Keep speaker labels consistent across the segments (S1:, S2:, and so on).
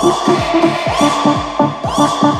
S1: Thank you.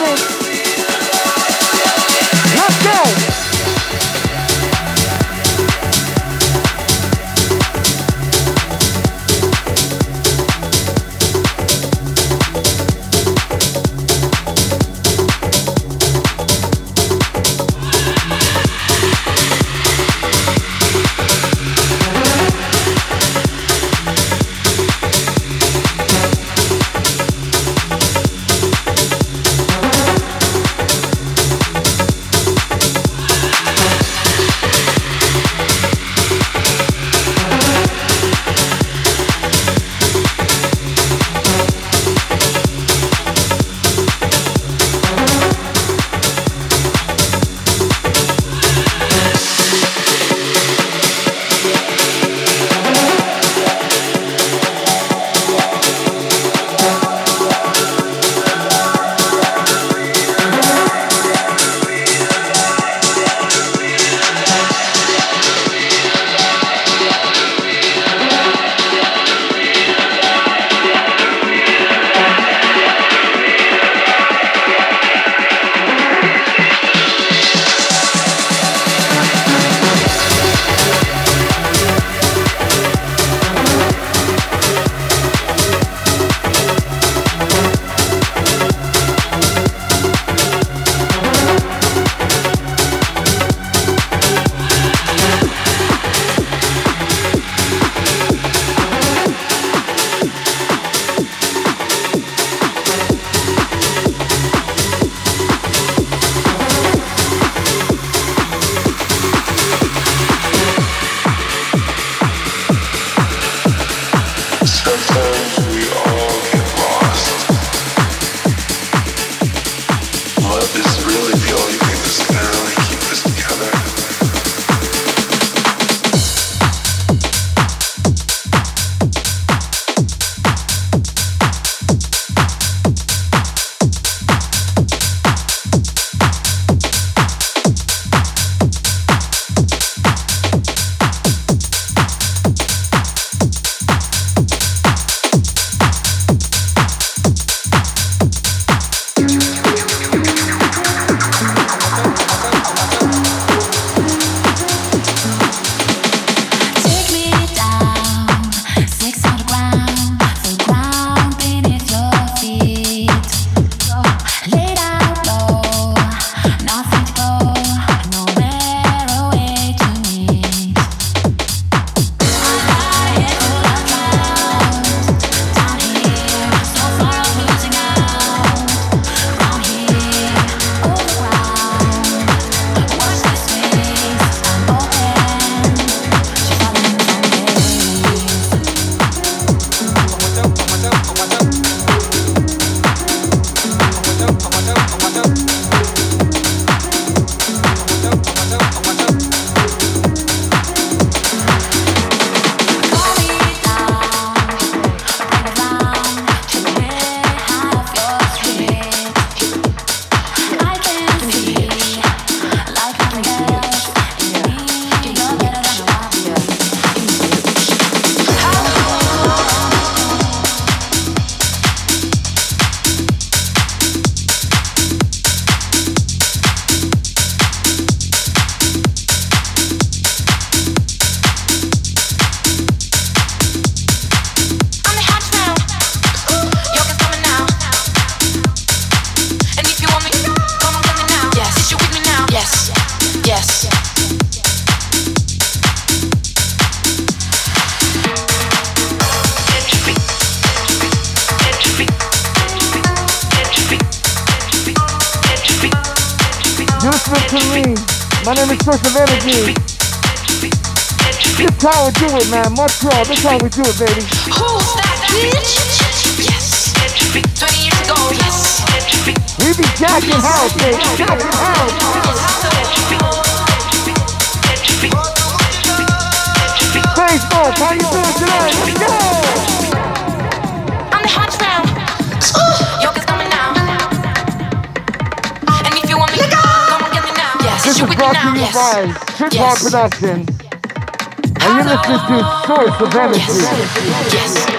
S1: music. Not to me. My name is Source of Energy. This how we do it, man. Montreal, this how we do it, baby.
S2: Who's that bitch? Yes. 20 years ago, yes.
S1: We be jacking house, baby. Jacking house. Is brought to you
S2: Yes.
S1: by
S2: Yes.
S1: Hop Productions. And you're listening to Source of Energy.
S2: Yes. Go.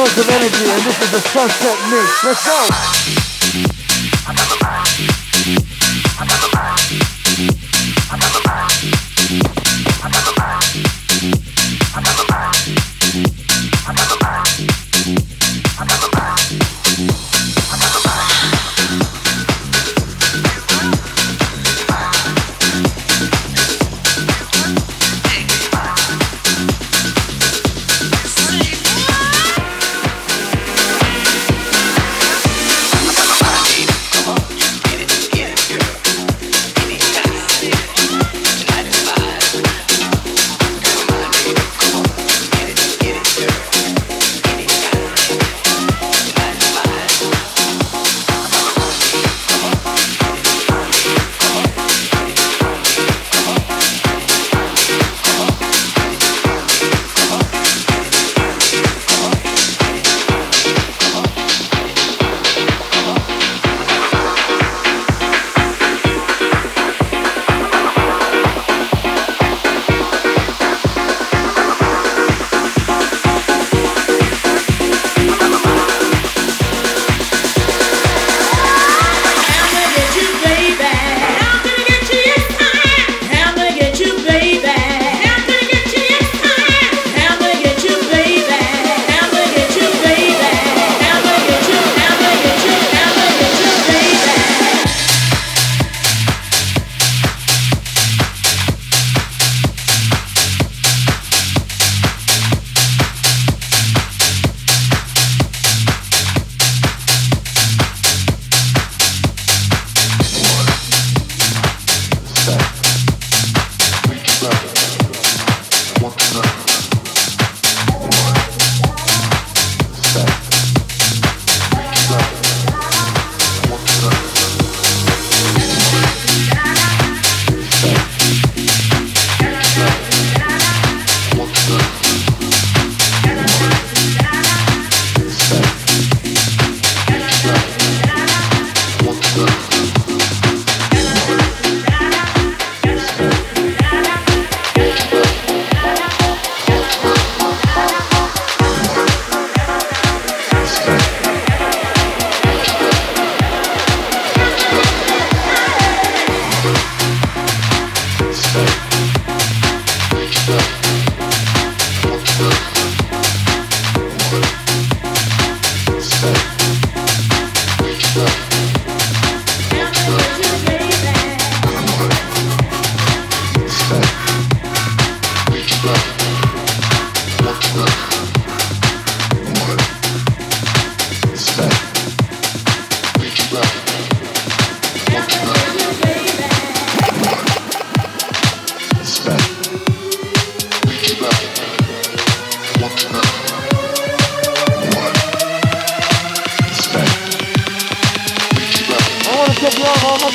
S1: Of energy, and this is the sunset mix. Let's go.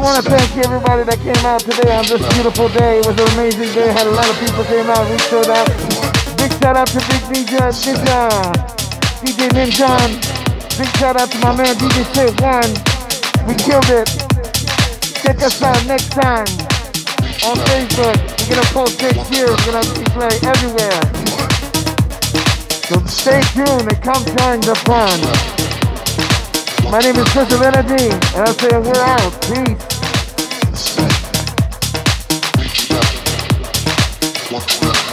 S1: want to thank everybody that came out today on this beautiful day. It was an amazing day. Had a lot of people came out. We showed up. Big shout out to Big Ninja. Ninja. DJ Ninjon. Big shout out to my man DJ Shit One. We killed it. Check us out next time on Facebook. We're gonna post year. We're gonna be everywhere. So stay tuned and come join the fun. My name is Chris of Energy, and I say we're out. Peace. What?